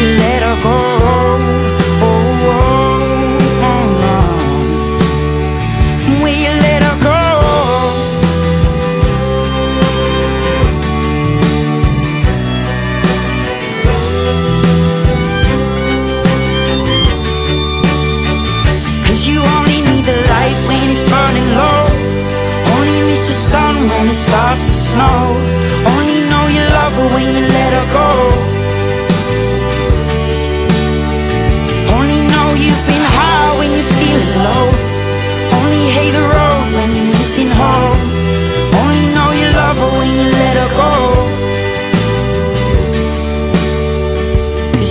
oh. You let her go Cause you only need the light when it's burning low Only miss the sun when it starts to snow Only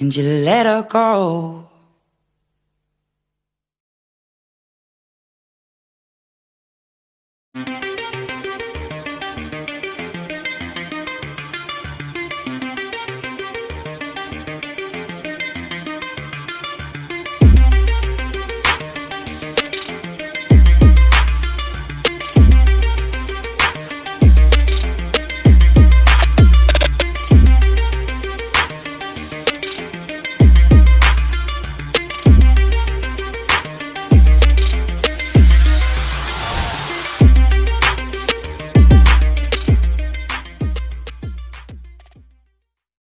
And you let her go